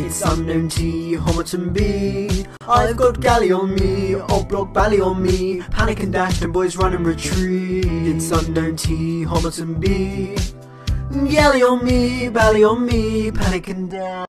It's Unknown T, Homerton B. I've got galley on me, old block bally on me. Panic and dash, and boys run and retreat. It's Unknown T, Homerton B. Galley on me, bally on me, panic and dash.